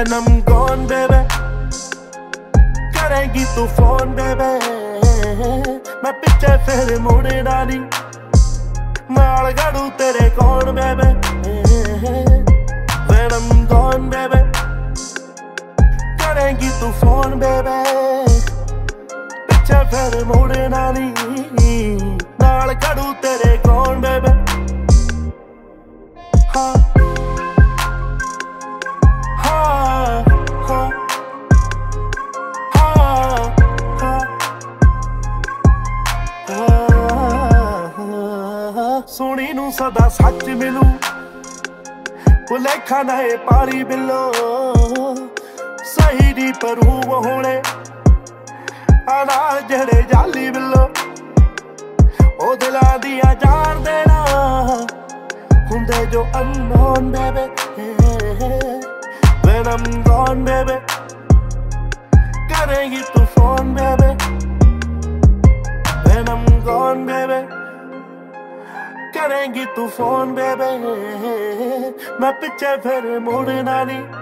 When I'm gone, baby. करेगी तू phone बेबे मैं पीछे फिर मुड़े डाली मार गड़ू तेरे कौन बेबे When I'm gone, baby. करेगी तू फ़ोन बेबे पीछे फिर मुड़े डाली ਸੋਣੀ ਨੂੰ ਸਦਾ ਸੱਚ ਮਿਲੂ ਭੁਲੇਖਾ ਨਾ ਏ ਪਾਰੀ ਬਿੱਲੋ ਸਹੀ ਦੀ ਪਰੂ ਹੋਣੇ ਆਣਾ ਜਿਹੜੇ ਜਾਲੀ ਬਿੱਲੋ ਉਹ ਦਿਲਾਂ ਦੀਆਂ ਜਾਣ ਦੇਣਾ ਹੁੰਦੇ ਜੋ ਅਨਨੋਨ ਬੇਬੇ when I'm gone baby करेंगी तू फोन बेबे when I'm gone baby करेंगी तू फ़ोन बेबे मैं पीछे फिर मुड़ना नहीं